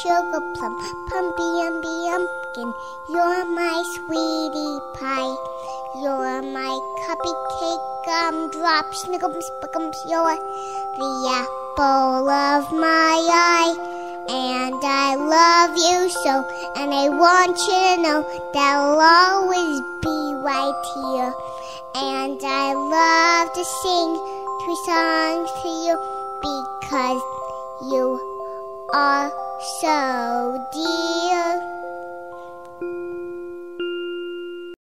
sugar plum, pumpy umby umpkin. You're my sweetie pie. You're my cupcake gumdrop, snickums, spickums. You're the apple of my eye. And I love you so, and I want you to know that I'll always be right here. And I love to sing three songs to you because you are so dear.